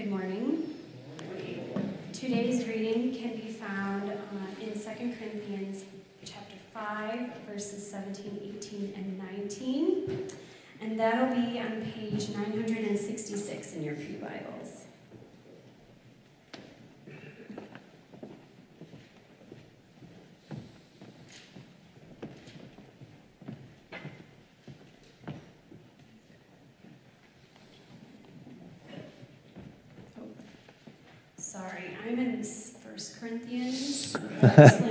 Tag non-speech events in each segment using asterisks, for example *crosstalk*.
Good morning. Today's reading can be found uh, in 2 Corinthians chapter 5, verses 17, 18, and 19. And that'll be on page 966 in your Pew Bibles. Oh, Sorry, I'm in First Corinthians. It's like a lot. Where is it? All right, there you go. *laughs* *laughs*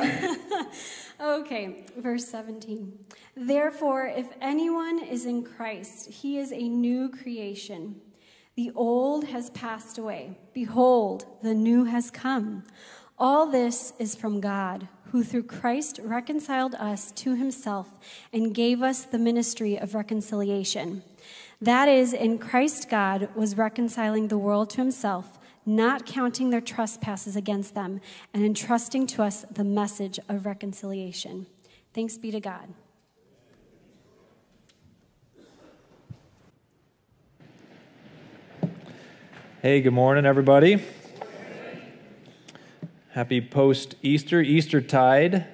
*laughs* okay, verse 17. Therefore, if anyone is in Christ, he is a new creation. The old has passed away. Behold, the new has come. All this is from God, who through Christ reconciled us to himself and gave us the ministry of reconciliation. That is, in Christ, God was reconciling the world to himself, not counting their trespasses against them, and entrusting to us the message of reconciliation. Thanks be to God. Hey, good morning, everybody. Happy post Easter, Easter tide,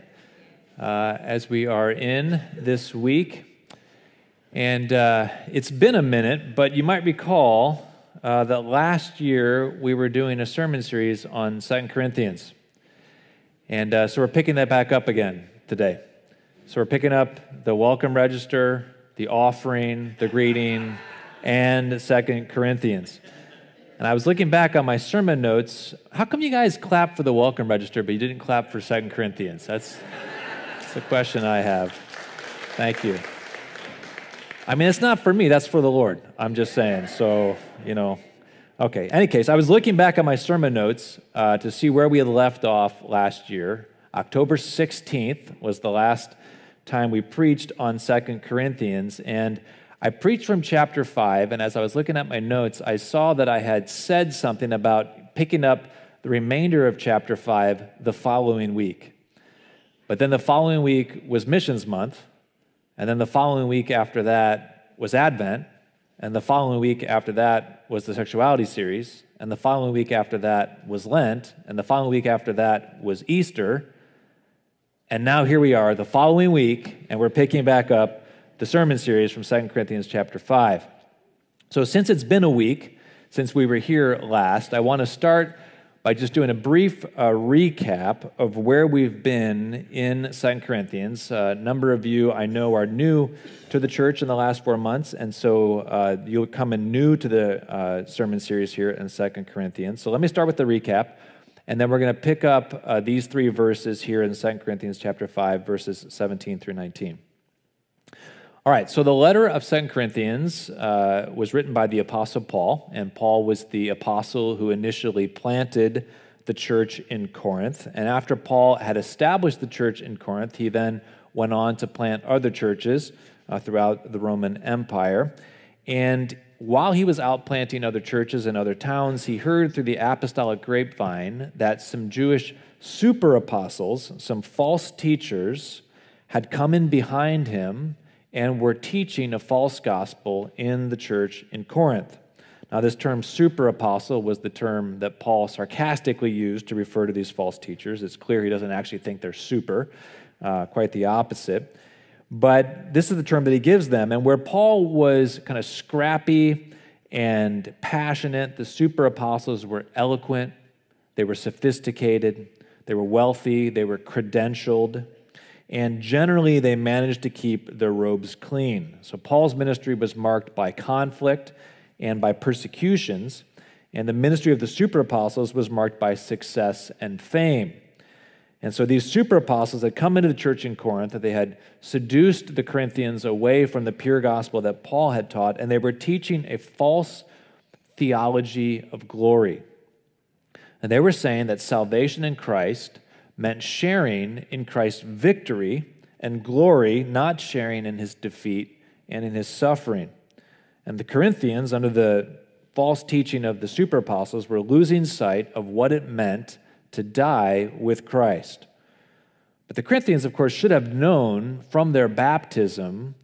uh, as we are in this week. And uh, it's been a minute, but you might recall uh, that last year we were doing a sermon series on Second Corinthians. And uh, so we're picking that back up again today. So we're picking up the welcome register, the offering, the greeting, and Second Corinthians. And I was looking back on my sermon notes. How come you guys clap for the welcome register, but you didn't clap for Second Corinthians? That's, that's a question I have. Thank you. I mean, it's not for me, that's for the Lord. I'm just saying. So, you know, okay. Any case, I was looking back at my sermon notes uh, to see where we had left off last year. October 16th was the last time we preached on Second Corinthians. And I preached from chapter 5, and as I was looking at my notes, I saw that I had said something about picking up the remainder of chapter 5 the following week. But then the following week was Missions Month, and then the following week after that was Advent, and the following week after that was the Sexuality series, and the following week after that was Lent, and the following week after that was Easter. And now here we are, the following week, and we're picking back up the sermon series from 2 Corinthians chapter 5. So, since it's been a week since we were here last, I want to start by just doing a brief uh, recap of where we've been in 2 Corinthians. Uh, a number of you I know are new to the church in the last four months, and so uh, you'll come in new to the uh, sermon series here in 2 Corinthians. So, let me start with the recap. And then we're going to pick up uh, these three verses here in 2 Corinthians chapter 5, verses 17 through 19. All right, so the letter of Second Corinthians uh, was written by the Apostle Paul, and Paul was the apostle who initially planted the church in Corinth. And after Paul had established the church in Corinth, he then went on to plant other churches uh, throughout the Roman Empire. And while he was out planting other churches in other towns, he heard through the apostolic grapevine that some Jewish super apostles, some false teachers, had come in behind him and were teaching a false gospel in the church in Corinth. Now, this term super apostle was the term that Paul sarcastically used to refer to these false teachers. It's clear he doesn't actually think they're super, uh, quite the opposite. But this is the term that he gives them. And where Paul was kind of scrappy and passionate, the super apostles were eloquent, they were sophisticated, they were wealthy, they were credentialed, and generally they managed to keep their robes clean. So Paul's ministry was marked by conflict and by persecutions, and the ministry of the super apostles was marked by success and fame. And so these super apostles had come into the church in Corinth, that they had seduced the Corinthians away from the pure gospel that Paul had taught, and they were teaching a false theology of glory. And they were saying that salvation in Christ meant sharing in Christ's victory and glory, not sharing in his defeat and in his suffering. And the Corinthians, under the false teaching of the super apostles, were losing sight of what it meant to die with Christ. But the Corinthians, of course, should have known from their baptism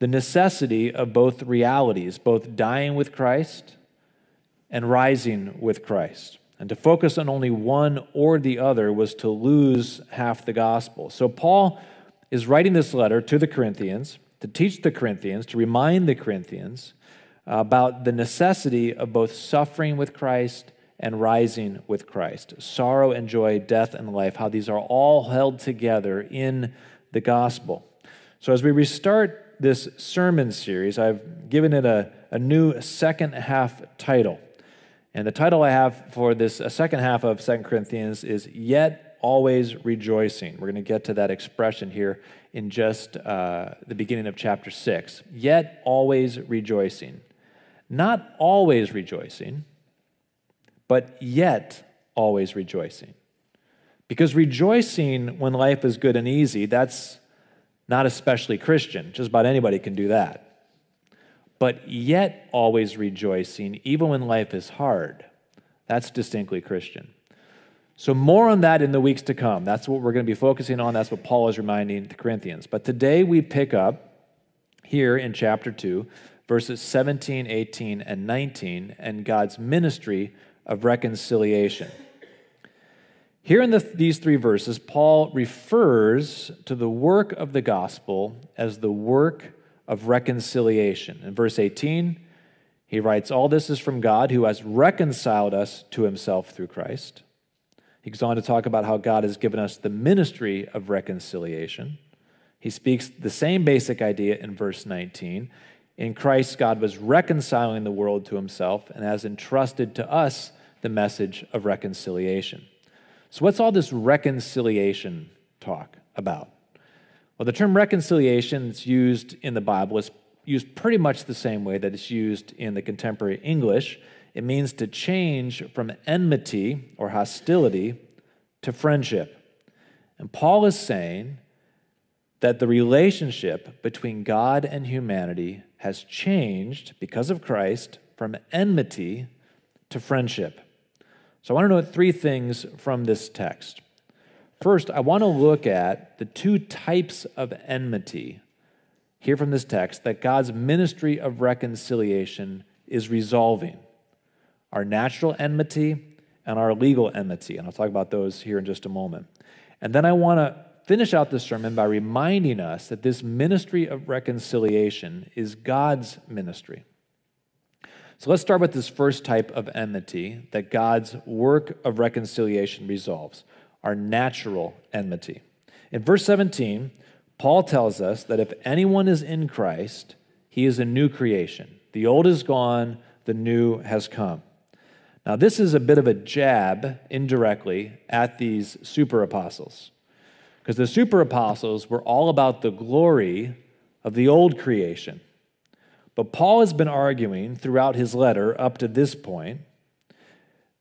the necessity of both realities, both dying with Christ and rising with Christ. And to focus on only one or the other was to lose half the gospel. So Paul is writing this letter to the Corinthians to teach the Corinthians, to remind the Corinthians uh, about the necessity of both suffering with Christ and rising with Christ. Sorrow and joy, death and life, how these are all held together in the gospel. So, as we restart this sermon series, I've given it a, a new second half title. And the title I have for this second half of Second Corinthians is Yet Always Rejoicing. We're going to get to that expression here in just uh, the beginning of chapter 6. Yet always rejoicing. Not always rejoicing, but yet always rejoicing. Because rejoicing when life is good and easy, that's not especially Christian. Just about anybody can do that but yet always rejoicing, even when life is hard. That's distinctly Christian. So, more on that in the weeks to come. That's what we're going to be focusing on. That's what Paul is reminding the Corinthians. But today we pick up here in chapter 2, verses 17, 18, and 19, and God's ministry of reconciliation. Here in the, these three verses, Paul refers to the work of the gospel as the work of reconciliation. In verse 18, he writes, All this is from God who has reconciled us to himself through Christ. He goes on to talk about how God has given us the ministry of reconciliation. He speaks the same basic idea in verse 19. In Christ, God was reconciling the world to himself and has entrusted to us the message of reconciliation. So, what's all this reconciliation talk about? Well, the term reconciliation that's used in the Bible is used pretty much the same way that it's used in the contemporary English. It means to change from enmity or hostility to friendship. And Paul is saying that the relationship between God and humanity has changed because of Christ from enmity to friendship. So I want to know three things from this text. First, I want to look at the two types of enmity here from this text that God's ministry of reconciliation is resolving our natural enmity and our legal enmity. And I'll talk about those here in just a moment. And then I want to finish out the sermon by reminding us that this ministry of reconciliation is God's ministry. So let's start with this first type of enmity that God's work of reconciliation resolves our natural enmity. In verse 17, Paul tells us that if anyone is in Christ, he is a new creation. The old is gone, the new has come. Now, this is a bit of a jab indirectly at these super apostles, because the super apostles were all about the glory of the old creation. But Paul has been arguing throughout his letter up to this point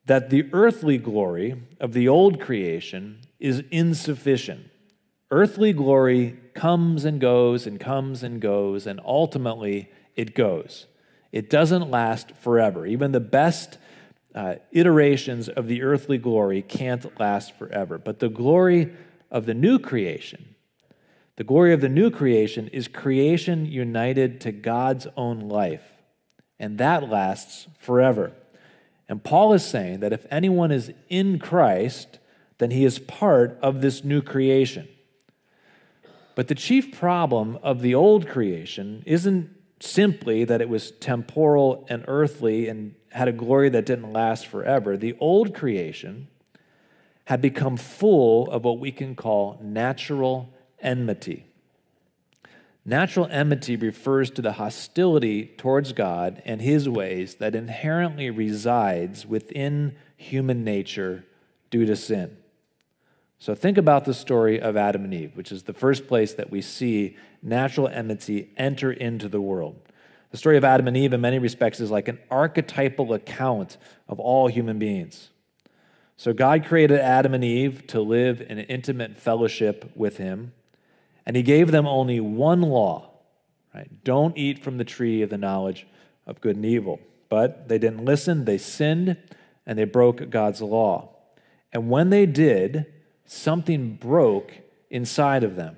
that the earthly glory of the old creation is insufficient. Earthly glory comes and goes and comes and goes, and ultimately it goes. It doesn't last forever. Even the best uh, iterations of the earthly glory can't last forever. But the glory of the new creation, the glory of the new creation is creation united to God's own life, and that lasts forever. And Paul is saying that if anyone is in Christ, then he is part of this new creation. But the chief problem of the old creation isn't simply that it was temporal and earthly and had a glory that didn't last forever. The old creation had become full of what we can call natural enmity. Natural enmity refers to the hostility towards God and his ways that inherently resides within human nature due to sin. So think about the story of Adam and Eve, which is the first place that we see natural enmity enter into the world. The story of Adam and Eve, in many respects, is like an archetypal account of all human beings. So God created Adam and Eve to live in intimate fellowship with him. And he gave them only one law, right? Don't eat from the tree of the knowledge of good and evil. But they didn't listen, they sinned, and they broke God's law. And when they did, something broke inside of them.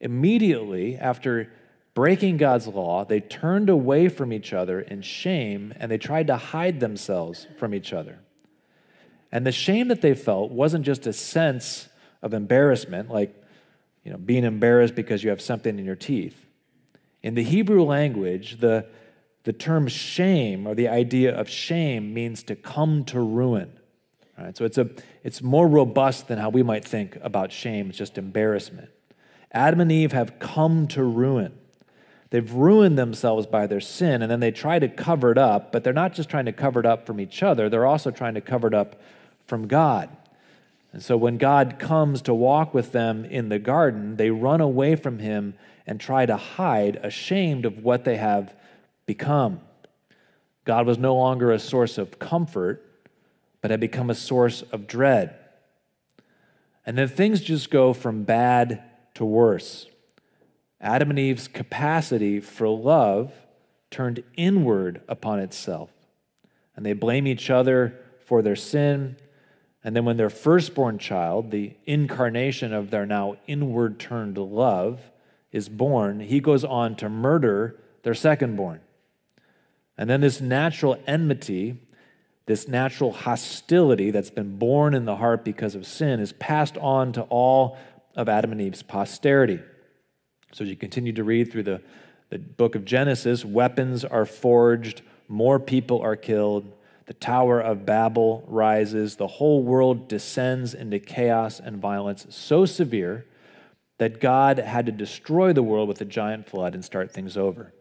Immediately after breaking God's law, they turned away from each other in shame and they tried to hide themselves from each other. And the shame that they felt wasn't just a sense of embarrassment, like you know, being embarrassed because you have something in your teeth. In the Hebrew language, the, the term shame or the idea of shame means to come to ruin. Right? So it's, a, it's more robust than how we might think about shame. It's just embarrassment. Adam and Eve have come to ruin. They've ruined themselves by their sin, and then they try to cover it up, but they're not just trying to cover it up from each other, they're also trying to cover it up from God. And so when God comes to walk with them in the garden, they run away from him and try to hide, ashamed of what they have become. God was no longer a source of comfort, but had become a source of dread. And then things just go from bad to worse. Adam and Eve's capacity for love turned inward upon itself. And they blame each other for their sin. And then, when their firstborn child, the incarnation of their now inward turned love, is born, he goes on to murder their secondborn. And then, this natural enmity, this natural hostility that's been born in the heart because of sin, is passed on to all of Adam and Eve's posterity. So, as you continue to read through the, the book of Genesis, weapons are forged, more people are killed, the Tower of Babel rises, the whole world descends into chaos and violence so severe that God had to destroy the world with a giant flood and start things over.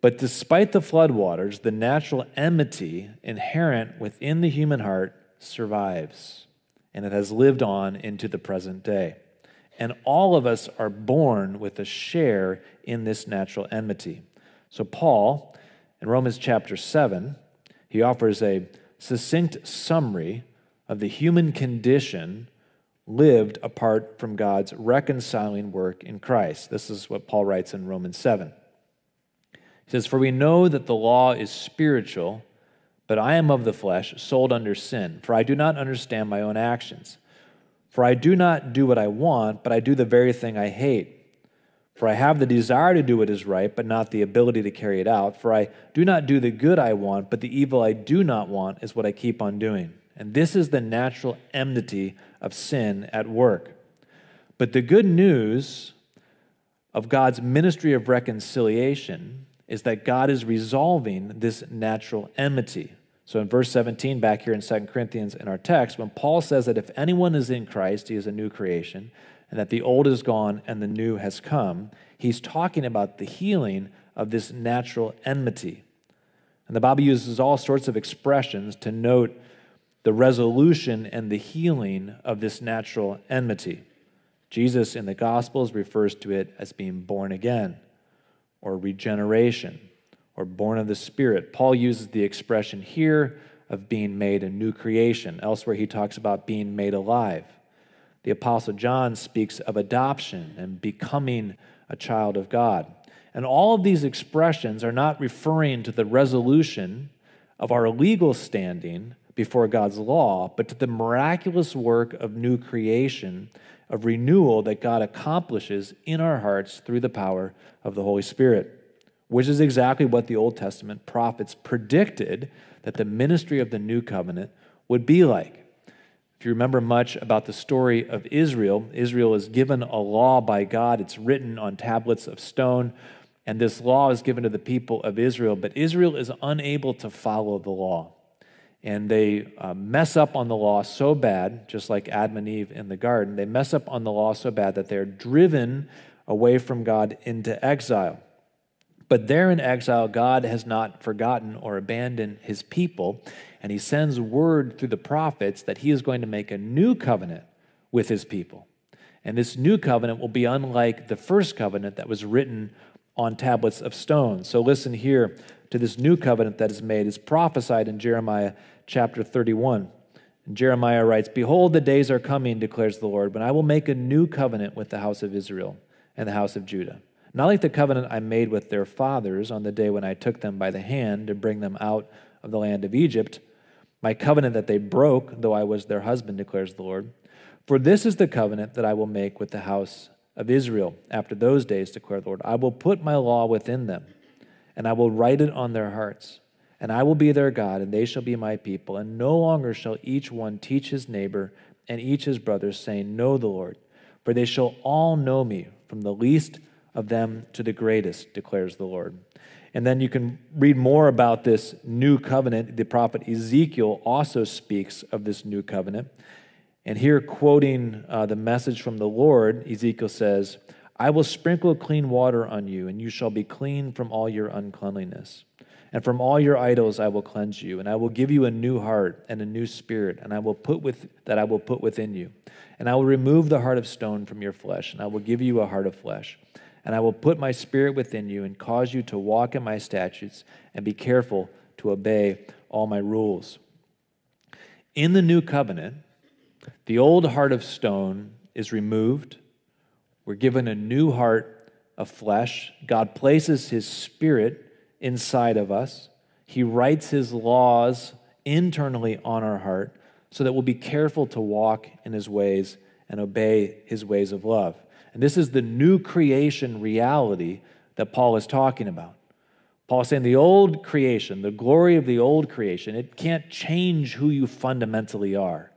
But despite the floodwaters, the natural enmity inherent within the human heart survives, and it has lived on into the present day. And all of us are born with a share in this natural enmity. So, Paul, in Romans chapter 7, he offers a succinct summary of the human condition lived apart from God's reconciling work in Christ. This is what Paul writes in Romans 7. He says, For we know that the law is spiritual, but I am of the flesh, sold under sin, for I do not understand my own actions. For I do not do what I want, but I do the very thing I hate. For I have the desire to do what is right, but not the ability to carry it out. For I do not do the good I want, but the evil I do not want is what I keep on doing. And this is the natural enmity of sin at work. But the good news of God's ministry of reconciliation is that God is resolving this natural enmity. So in verse 17, back here in 2 Corinthians in our text, when Paul says that if anyone is in Christ, he is a new creation, and that the old is gone and the new has come, he's talking about the healing of this natural enmity. And the Bible uses all sorts of expressions to note the resolution and the healing of this natural enmity. Jesus in the Gospels refers to it as being born again or regeneration or born of the Spirit. Paul uses the expression here of being made a new creation. Elsewhere, he talks about being made alive. The Apostle John speaks of adoption and becoming a child of God. And all of these expressions are not referring to the resolution of our legal standing before God's law, but to the miraculous work of new creation, of renewal that God accomplishes in our hearts through the power of the Holy Spirit which is exactly what the Old Testament prophets predicted that the ministry of the new covenant would be like. If you remember much about the story of Israel, Israel is given a law by God. It's written on tablets of stone, and this law is given to the people of Israel, but Israel is unable to follow the law. And they uh, mess up on the law so bad, just like Adam and Eve in the garden, they mess up on the law so bad that they're driven away from God into exile. But there in exile, God has not forgotten or abandoned his people, and he sends word through the prophets that he is going to make a new covenant with his people. And this new covenant will be unlike the first covenant that was written on tablets of stone. So listen here to this new covenant that is made. It's prophesied in Jeremiah chapter 31. And Jeremiah writes, Behold, the days are coming, declares the Lord, when I will make a new covenant with the house of Israel and the house of Judah not like the covenant I made with their fathers on the day when I took them by the hand to bring them out of the land of Egypt, my covenant that they broke, though I was their husband, declares the Lord. For this is the covenant that I will make with the house of Israel after those days, declare the Lord. I will put my law within them, and I will write it on their hearts. And I will be their God, and they shall be my people. And no longer shall each one teach his neighbor and each his brother, saying, Know the Lord. For they shall all know me, from the least of them to the greatest, declares the Lord. And then you can read more about this new covenant. The prophet Ezekiel also speaks of this new covenant. And here, quoting uh, the message from the Lord, Ezekiel says, I will sprinkle clean water on you, and you shall be clean from all your uncleanliness. And from all your idols I will cleanse you, and I will give you a new heart and a new spirit, and I will put with that I will put within you. And I will remove the heart of stone from your flesh, and I will give you a heart of flesh. And I will put my spirit within you and cause you to walk in my statutes and be careful to obey all my rules. In the new covenant, the old heart of stone is removed. We're given a new heart of flesh. God places his spirit inside of us. He writes his laws internally on our heart so that we'll be careful to walk in his ways and obey his ways of love. And this is the new creation reality that Paul is talking about. Paul is saying the old creation, the glory of the old creation, it can't change who you fundamentally are.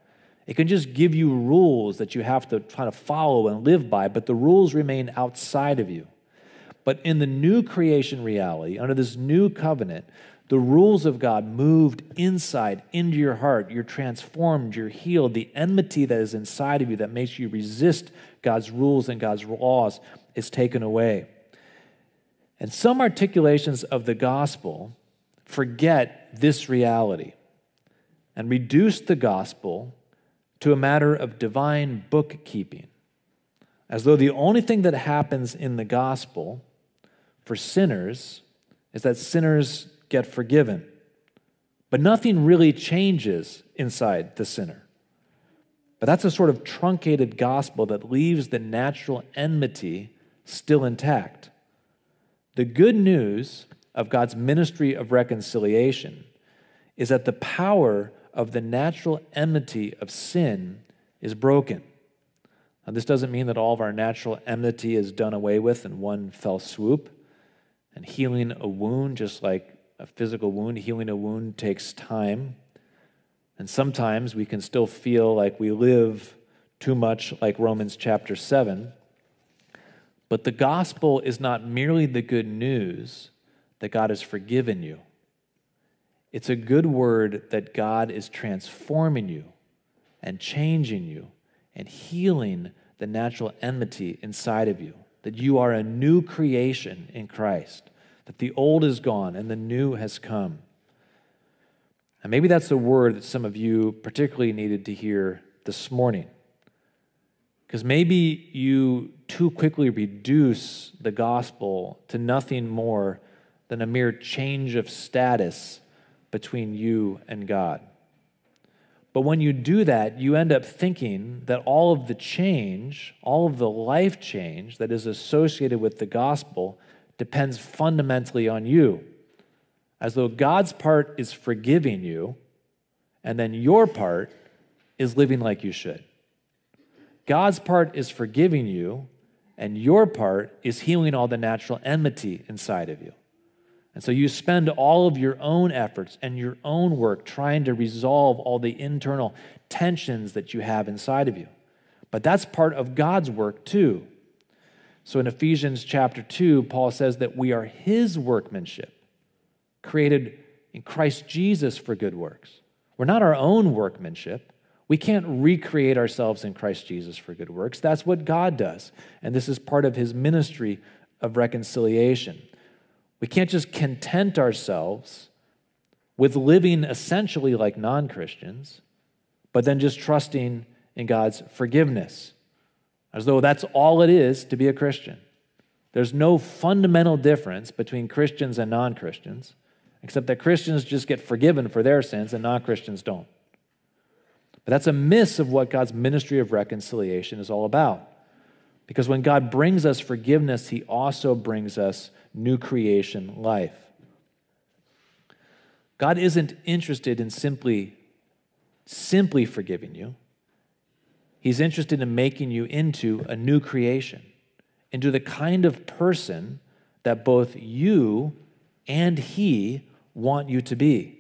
It can just give you rules that you have to try to follow and live by, but the rules remain outside of you. But in the new creation reality, under this new covenant, the rules of God moved inside into your heart. You're transformed, you're healed. The enmity that is inside of you that makes you resist God's rules and God's laws is taken away. And some articulations of the gospel forget this reality and reduce the gospel to a matter of divine bookkeeping, as though the only thing that happens in the gospel for sinners is that sinners get forgiven. But nothing really changes inside the sinner. But that's a sort of truncated gospel that leaves the natural enmity still intact. The good news of God's ministry of reconciliation is that the power of the natural enmity of sin is broken. Now, this doesn't mean that all of our natural enmity is done away with in one fell swoop. And healing a wound, just like a physical wound, healing a wound takes time. And sometimes we can still feel like we live too much like Romans chapter 7. But the gospel is not merely the good news that God has forgiven you, it's a good word that God is transforming you and changing you and healing the natural enmity inside of you, that you are a new creation in Christ, that the old is gone and the new has come. And maybe that's the word that some of you particularly needed to hear this morning. Because maybe you too quickly reduce the gospel to nothing more than a mere change of status between you and God. But when you do that, you end up thinking that all of the change, all of the life change that is associated with the gospel depends fundamentally on you as though God's part is forgiving you, and then your part is living like you should. God's part is forgiving you, and your part is healing all the natural enmity inside of you. And so you spend all of your own efforts and your own work trying to resolve all the internal tensions that you have inside of you. But that's part of God's work too. So in Ephesians chapter 2, Paul says that we are his workmanship created in Christ Jesus for good works. We're not our own workmanship. We can't recreate ourselves in Christ Jesus for good works. That's what God does. And this is part of his ministry of reconciliation. We can't just content ourselves with living essentially like non Christians, but then just trusting in God's forgiveness, as though that's all it is to be a Christian. There's no fundamental difference between Christians and non Christians except that Christians just get forgiven for their sins and non Christians don't. But that's a miss of what God's ministry of reconciliation is all about. Because when God brings us forgiveness, He also brings us new creation life. God isn't interested in simply simply forgiving you. He's interested in making you into a new creation. into the kind of person that both you and He want you to be.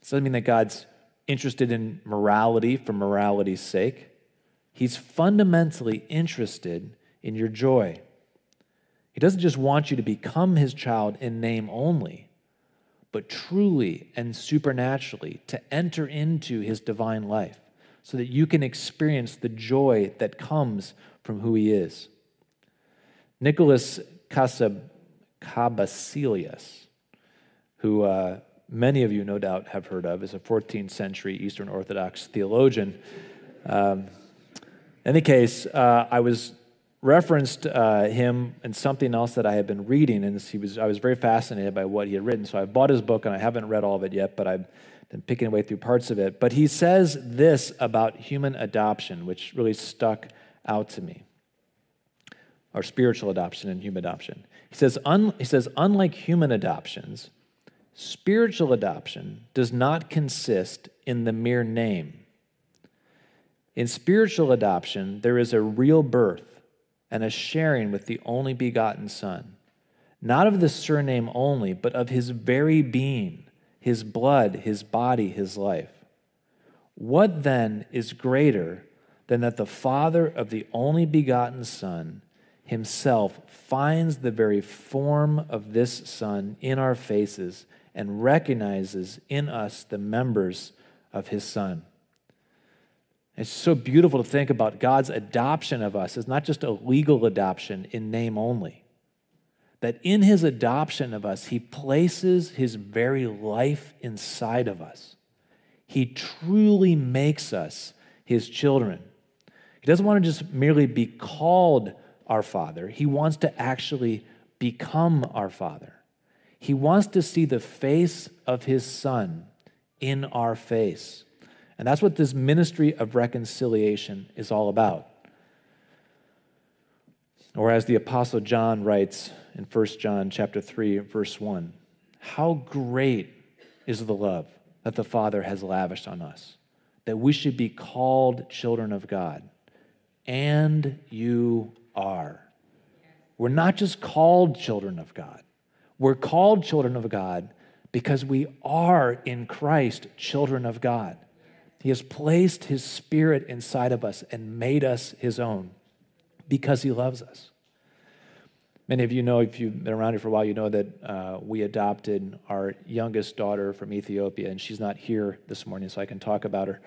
It doesn't mean that God's interested in morality for morality's sake. He's fundamentally interested in your joy. He doesn't just want you to become his child in name only, but truly and supernaturally to enter into his divine life so that you can experience the joy that comes from who he is. Nicholas Cabasilas, who uh, many of you no doubt have heard of, is a 14th century Eastern Orthodox theologian. Um, in any case, uh, I was referenced uh, him in something else that I had been reading, and he was, I was very fascinated by what he had written. So I bought his book, and I haven't read all of it yet, but I've been picking away through parts of it. But he says this about human adoption, which really stuck out to me, or spiritual adoption and human adoption. He says, he says unlike human adoptions, spiritual adoption does not consist in the mere name. In spiritual adoption, there is a real birth and a sharing with the only begotten Son, not of the surname only, but of his very being, his blood, his body, his life. What then is greater than that the Father of the only begotten Son himself finds the very form of this Son in our faces and recognizes in us the members of his Son? It's so beautiful to think about God's adoption of us as not just a legal adoption in name only. That in his adoption of us, he places his very life inside of us. He truly makes us his children. He doesn't want to just merely be called our Father, he wants to actually become our Father. He wants to see the face of his Son in our face. And that's what this ministry of reconciliation is all about. Or as the apostle John writes in 1 John chapter 3 verse 1, how great is the love that the Father has lavished on us that we should be called children of God. And you are. We're not just called children of God. We're called children of God because we are in Christ children of God. He has placed His Spirit inside of us and made us His own because He loves us. Many of you know, if you've been around here for a while, you know that uh, we adopted our youngest daughter from Ethiopia, and she's not here this morning, so I can talk about her.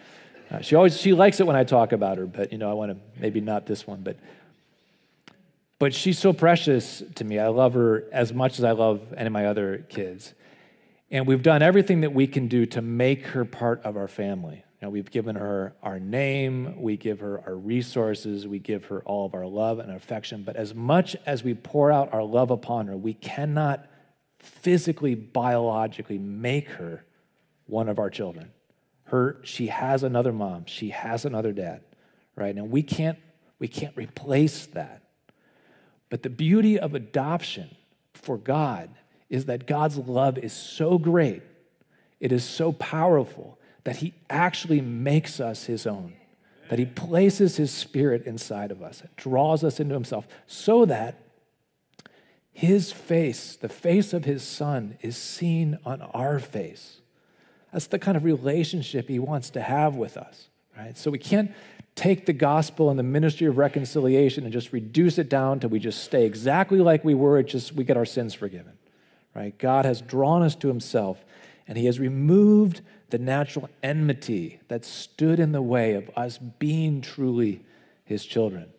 Uh, she always she likes it when I talk about her, but you know I want to maybe not this one, but but she's so precious to me. I love her as much as I love any of my other kids, and we've done everything that we can do to make her part of our family. Know, we've given her our name, we give her our resources, we give her all of our love and affection. But as much as we pour out our love upon her, we cannot physically, biologically make her one of our children. Her, she has another mom, she has another dad, right? And we can't, we can't replace that. But the beauty of adoption for God is that God's love is so great, it is so powerful that he actually makes us his own, that he places his spirit inside of us, draws us into himself, so that his face, the face of his son, is seen on our face. That's the kind of relationship he wants to have with us, right? So we can't take the gospel and the ministry of reconciliation and just reduce it down till we just stay exactly like we were, it just we get our sins forgiven. Right? God has drawn us to himself and he has removed the natural enmity that stood in the way of us being truly his children.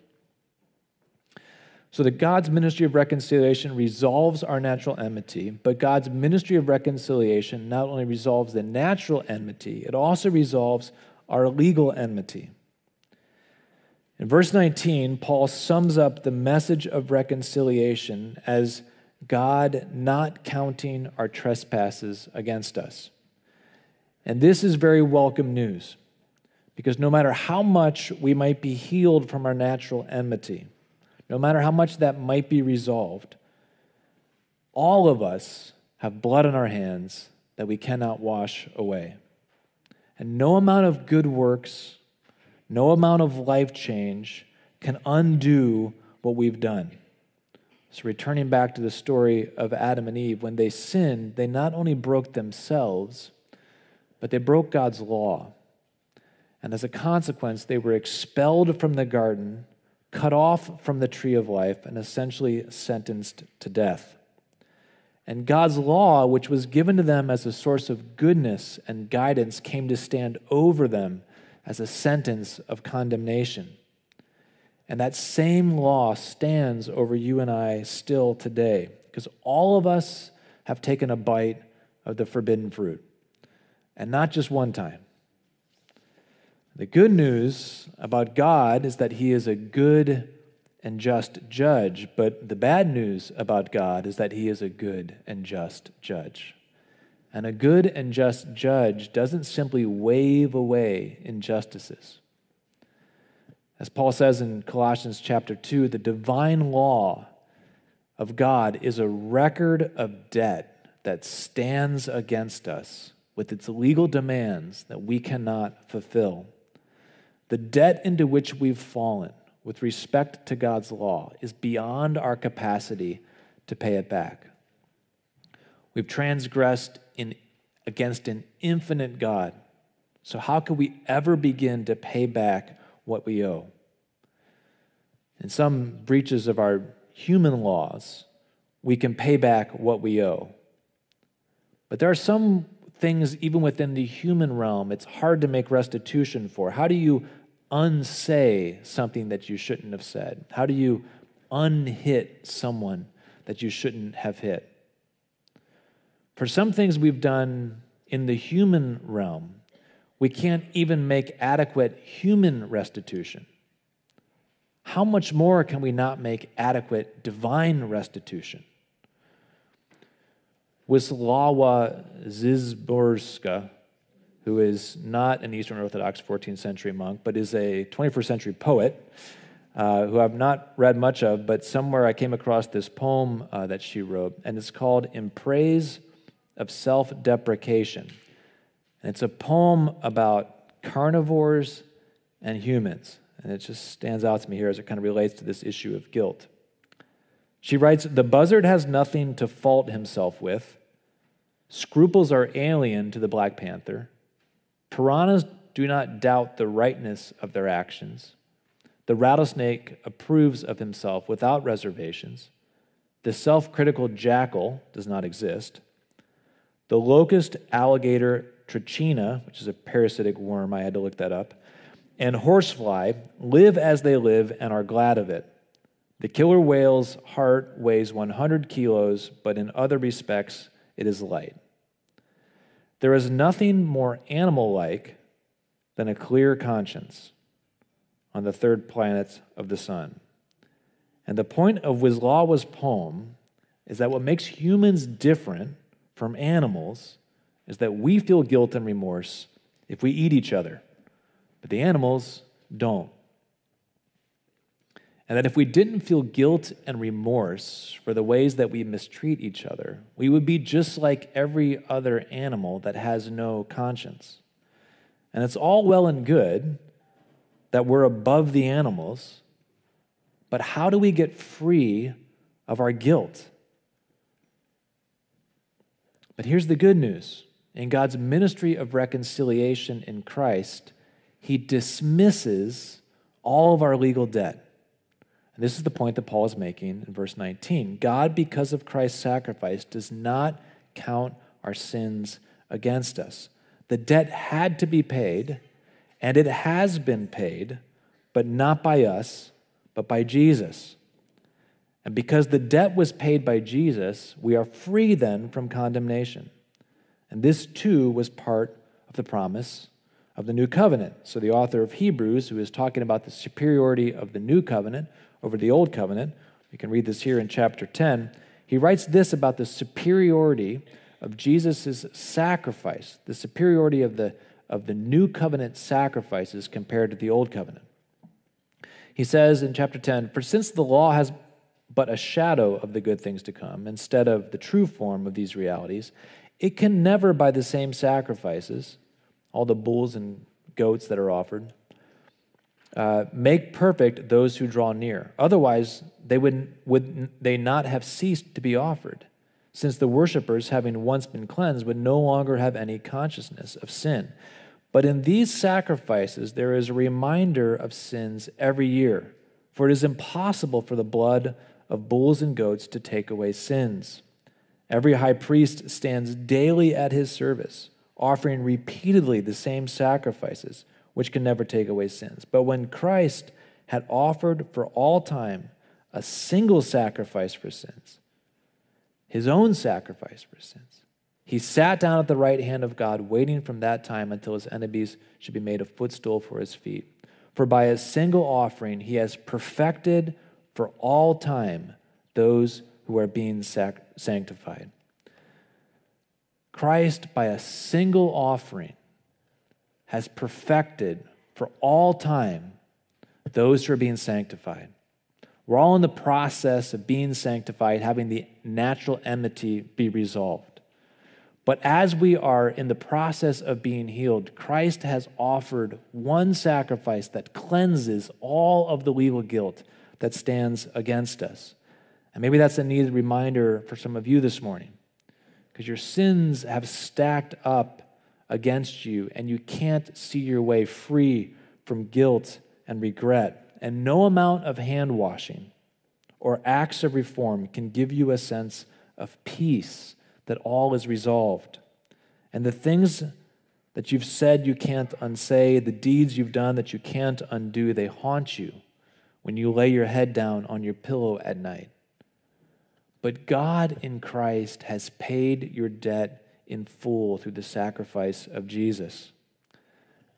So that God's ministry of reconciliation resolves our natural enmity, but God's ministry of reconciliation not only resolves the natural enmity, it also resolves our legal enmity. In verse 19, Paul sums up the message of reconciliation as God not counting our trespasses against us. And this is very welcome news because no matter how much we might be healed from our natural enmity, no matter how much that might be resolved, all of us have blood on our hands that we cannot wash away. And no amount of good works, no amount of life change can undo what we've done. So, returning back to the story of Adam and Eve, when they sinned, they not only broke themselves, but they broke God's law. And as a consequence, they were expelled from the garden, cut off from the tree of life, and essentially sentenced to death. And God's law, which was given to them as a source of goodness and guidance, came to stand over them as a sentence of condemnation. And that same law stands over you and I still today, because all of us have taken a bite of the forbidden fruit, and not just one time. The good news about God is that He is a good and just judge, but the bad news about God is that He is a good and just judge. And a good and just judge doesn't simply wave away injustices. As Paul says in Colossians chapter 2, the divine law of God is a record of debt that stands against us with its legal demands that we cannot fulfill. The debt into which we've fallen with respect to God's law is beyond our capacity to pay it back. We've transgressed in, against an infinite God. So, how could we ever begin to pay back what we owe? In some breaches of our human laws, we can pay back what we owe. But there are some things, even within the human realm, it's hard to make restitution for. How do you unsay something that you shouldn't have said? How do you unhit someone that you shouldn't have hit? For some things we've done in the human realm, we can't even make adequate human restitution. How much more can we not make adequate divine restitution? Wisława Szymborska who is not an Eastern Orthodox 14th century monk, but is a 21st century poet uh, who I've not read much of, but somewhere I came across this poem uh, that she wrote, and it's called In Praise of Self Deprecation. And it's a poem about carnivores and humans. And it just stands out to me here as it kind of relates to this issue of guilt. She writes The buzzard has nothing to fault himself with. Scruples are alien to the Black Panther. Piranhas do not doubt the rightness of their actions. The rattlesnake approves of himself without reservations. The self critical jackal does not exist. The locust alligator trichina, which is a parasitic worm, I had to look that up, and horsefly live as they live and are glad of it. The killer whale's heart weighs 100 kilos, but in other respects, it is light. There is nothing more animal like than a clear conscience on the third planet of the sun. And the point of Wisława's poem is that what makes humans different from animals is that we feel guilt and remorse if we eat each other, but the animals don't. And that if we didn't feel guilt and remorse for the ways that we mistreat each other, we would be just like every other animal that has no conscience. And it's all well and good that we're above the animals, but how do we get free of our guilt? But here's the good news in God's ministry of reconciliation in Christ, He dismisses all of our legal debt. And this is the point that Paul is making in verse 19. God, because of Christ's sacrifice, does not count our sins against us. The debt had to be paid, and it has been paid, but not by us, but by Jesus. And because the debt was paid by Jesus, we are free then from condemnation. And this too was part of the promise of the new covenant. So the author of Hebrews, who is talking about the superiority of the new covenant, over the Old Covenant. You can read this here in chapter 10. He writes this about the superiority of Jesus' sacrifice, the superiority of the, of the new covenant sacrifices compared to the old covenant. He says in chapter 10 For since the law has but a shadow of the good things to come, instead of the true form of these realities, it can never, by the same sacrifices, all the bulls and goats that are offered, uh, make perfect those who draw near. Otherwise, they would, would they not have ceased to be offered, since the worshippers, having once been cleansed, would no longer have any consciousness of sin. But in these sacrifices, there is a reminder of sins every year, for it is impossible for the blood of bulls and goats to take away sins. Every high priest stands daily at his service, offering repeatedly the same sacrifices, which can never take away sins. But when Christ had offered for all time a single sacrifice for sins, his own sacrifice for sins, he sat down at the right hand of God, waiting from that time until his enemies should be made a footstool for his feet. For by a single offering, he has perfected for all time those who are being sanctified. Christ, by a single offering, has perfected for all time those who are being sanctified. We're all in the process of being sanctified, having the natural enmity be resolved. But as we are in the process of being healed, Christ has offered one sacrifice that cleanses all of the legal guilt that stands against us. And maybe that's a needed reminder for some of you this morning because your sins have stacked up against you and you can't see your way free from guilt and regret. And no amount of hand washing or acts of reform can give you a sense of peace that all is resolved. And the things that you've said you can't unsay, the deeds you've done that you can't undo, they haunt you when you lay your head down on your pillow at night. But God in Christ has paid your debt in full through the sacrifice of Jesus.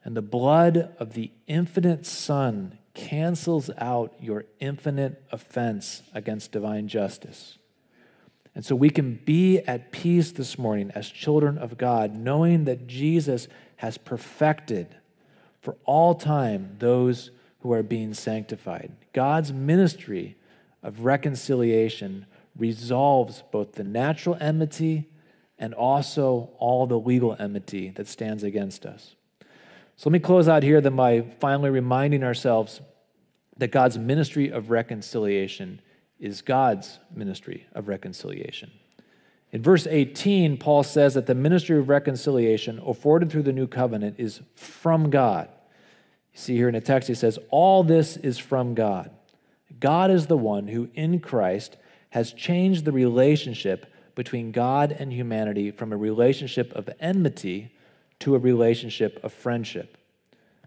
And the blood of the infinite Son cancels out your infinite offense against divine justice. And so we can be at peace this morning as children of God, knowing that Jesus has perfected for all time those who are being sanctified. God's ministry of reconciliation resolves both the natural enmity and also all the legal enmity that stands against us. So let me close out here then by finally reminding ourselves that God's ministry of reconciliation is God's ministry of reconciliation. In verse 18, Paul says that the ministry of reconciliation afforded through the new covenant is from God. You see here in the text, he says, All this is from God. God is the one who in Christ has changed the relationship between God and humanity from a relationship of enmity to a relationship of friendship.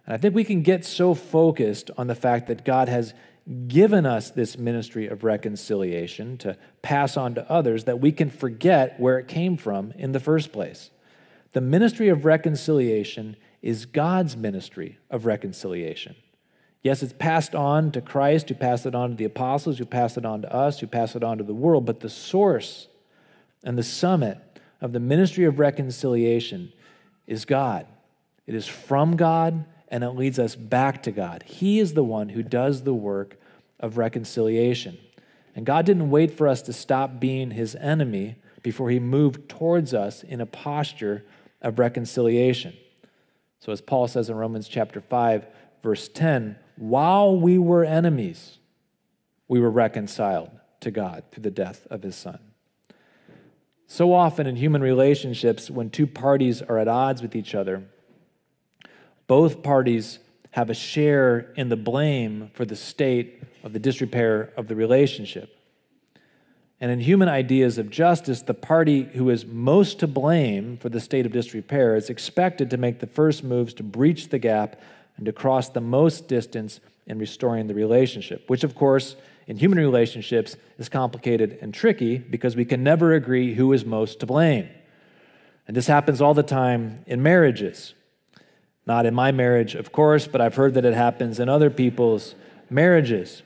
And I think we can get so focused on the fact that God has given us this ministry of reconciliation to pass on to others that we can forget where it came from in the first place. The ministry of reconciliation is God's ministry of reconciliation. Yes, it's passed on to Christ, who passed it on to the apostles, who passed it on to us, who passed it on to the world, but the source and the summit of the ministry of reconciliation is God. It is from God and it leads us back to God. He is the one who does the work of reconciliation. And God didn't wait for us to stop being his enemy before he moved towards us in a posture of reconciliation. So, as Paul says in Romans chapter 5, verse 10, while we were enemies, we were reconciled to God through the death of his son. So often in human relationships, when two parties are at odds with each other, both parties have a share in the blame for the state of the disrepair of the relationship. And in human ideas of justice, the party who is most to blame for the state of disrepair is expected to make the first moves to breach the gap and to cross the most distance in restoring the relationship, which, of course, in human relationships is complicated and tricky because we can never agree who is most to blame. And this happens all the time in marriages. Not in my marriage, of course, but I've heard that it happens in other people's marriages.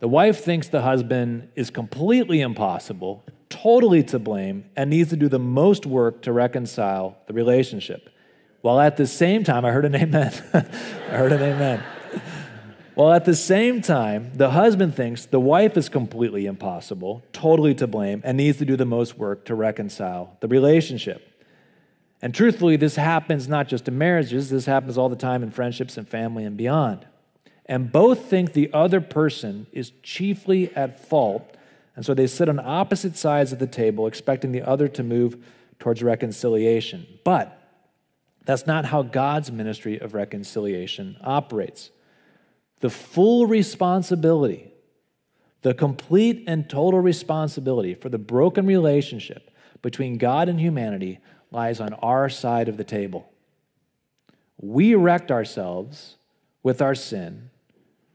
The wife thinks the husband is completely impossible, totally to blame, and needs to do the most work to reconcile the relationship. While at the same time, I heard an amen. *laughs* I heard an amen. While at the same time, the husband thinks the wife is completely impossible, totally to blame, and needs to do the most work to reconcile the relationship. And truthfully, this happens not just in marriages, this happens all the time in friendships and family and beyond. and both think the other person is chiefly at fault. And so they sit on opposite sides of the table, expecting the other to move towards reconciliation. But that's not how God's ministry of reconciliation operates. The full responsibility, the complete and total responsibility for the broken relationship between God and humanity lies on our side of the table. We wrecked ourselves with our sin.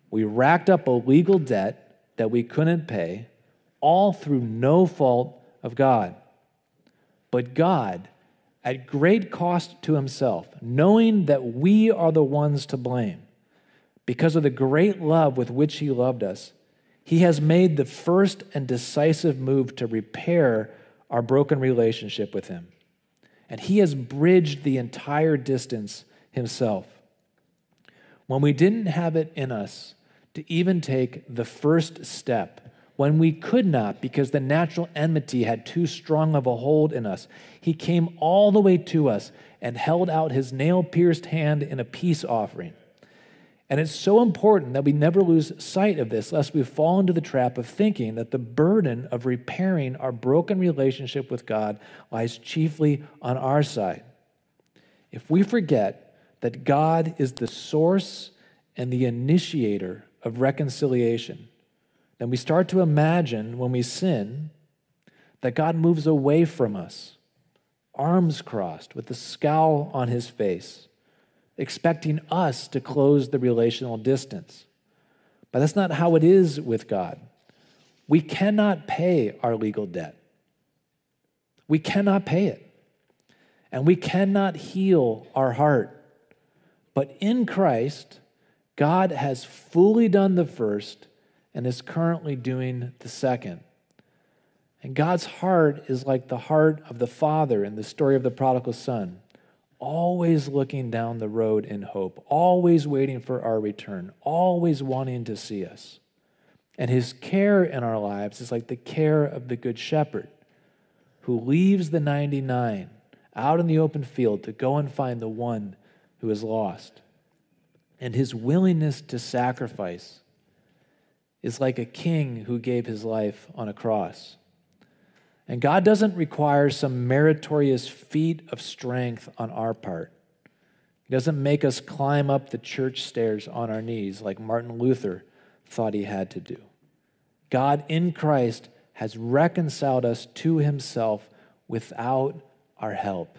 We racked up a legal debt that we couldn't pay, all through no fault of God. But God, at great cost to himself, knowing that we are the ones to blame, because of the great love with which he loved us, he has made the first and decisive move to repair our broken relationship with him. And he has bridged the entire distance himself. When we didn't have it in us to even take the first step, when we could not because the natural enmity had too strong of a hold in us, he came all the way to us and held out his nail pierced hand in a peace offering. And it's so important that we never lose sight of this, lest we fall into the trap of thinking that the burden of repairing our broken relationship with God lies chiefly on our side. If we forget that God is the source and the initiator of reconciliation, then we start to imagine when we sin that God moves away from us, arms crossed, with a scowl on his face expecting us to close the relational distance. But that's not how it is with God. We cannot pay our legal debt. We cannot pay it. And we cannot heal our heart. But in Christ, God has fully done the first and is currently doing the second. And God's heart is like the heart of the Father in the story of the prodigal son always looking down the road in hope, always waiting for our return, always wanting to see us. And his care in our lives is like the care of the good shepherd who leaves the 99 out in the open field to go and find the one who is lost. And his willingness to sacrifice is like a king who gave his life on a cross. And God doesn't require some meritorious feat of strength on our part. He doesn't make us climb up the church stairs on our knees like Martin Luther thought he had to do. God in Christ has reconciled us to himself without our help.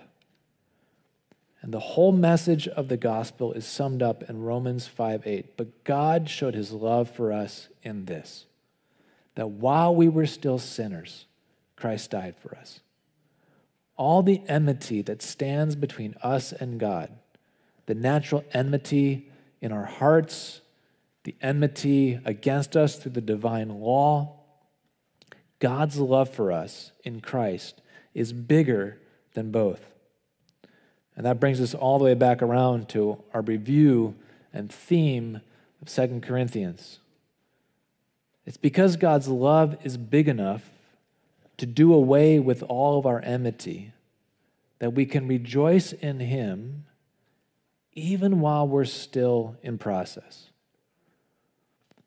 And the whole message of the gospel is summed up in Romans 5 8. But God showed his love for us in this that while we were still sinners, Christ died for us. All the enmity that stands between us and God, the natural enmity in our hearts, the enmity against us through the divine law, God's love for us in Christ is bigger than both. And that brings us all the way back around to our review and theme of Second Corinthians. It's because God's love is big enough to do away with all of our enmity, that we can rejoice in Him even while we're still in process.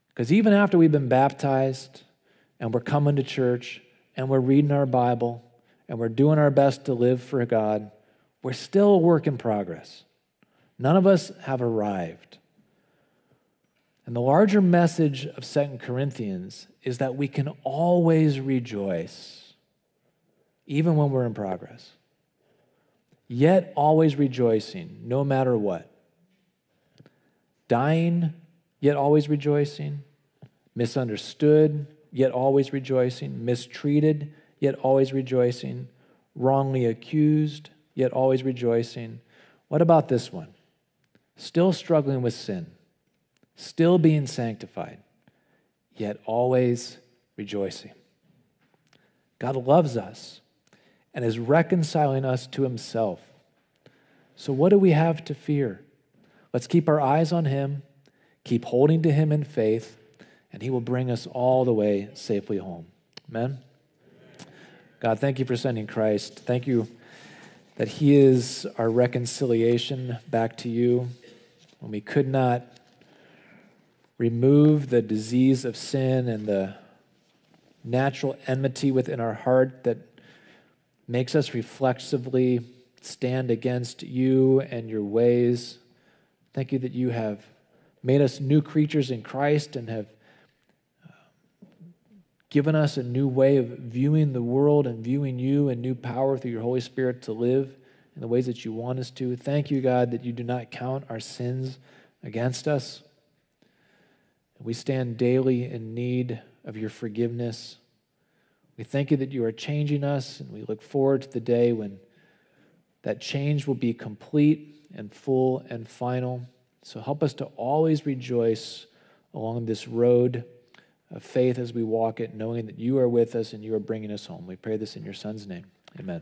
Because even after we've been baptized and we're coming to church and we're reading our Bible and we're doing our best to live for God, we're still a work in progress. None of us have arrived. And the larger message of Second Corinthians is that we can always rejoice, even when we're in progress. Yet always rejoicing, no matter what. Dying, yet always rejoicing. Misunderstood, yet always rejoicing. Mistreated, yet always rejoicing. Wrongly accused, yet always rejoicing. What about this one? Still struggling with sin still being sanctified, yet always rejoicing. God loves us and is reconciling us to himself. So, what do we have to fear? Let's keep our eyes on him, keep holding to him in faith, and he will bring us all the way safely home. Amen. God, thank you for sending Christ. Thank you that he is our reconciliation back to you when we could not remove the disease of sin and the natural enmity within our heart that makes us reflexively stand against you and your ways. Thank you that you have made us new creatures in Christ and have uh, given us a new way of viewing the world and viewing you and new power through your Holy Spirit to live in the ways that you want us to. Thank you, God, that you do not count our sins against us. We stand daily in need of your forgiveness. We thank you that you are changing us, and we look forward to the day when that change will be complete and full and final. So help us to always rejoice along this road of faith as we walk it, knowing that you are with us and you are bringing us home. We pray this in your Son's name. Amen.